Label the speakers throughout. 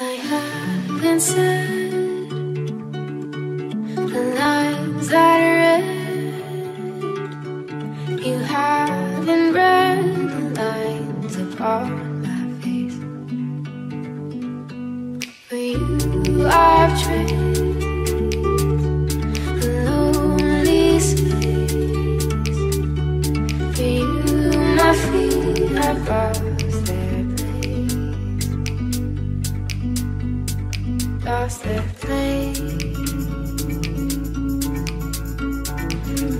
Speaker 1: I haven't said the lines that I read. You haven't read the lines upon my face. For you, I've traded a lonely space. For you, my feet have lost Lost their place.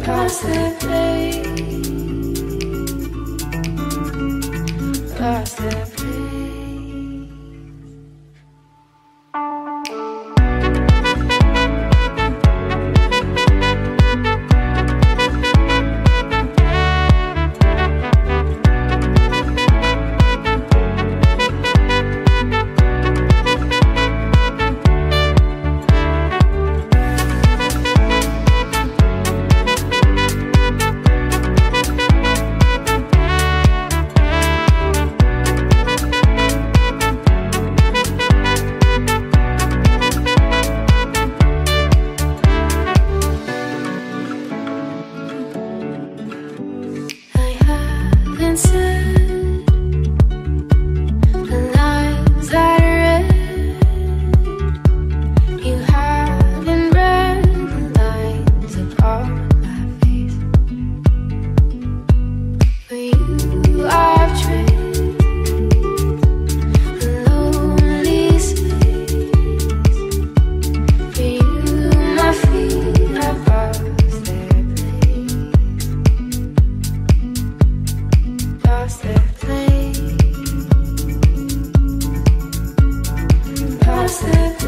Speaker 1: Lost their place. Lost their place.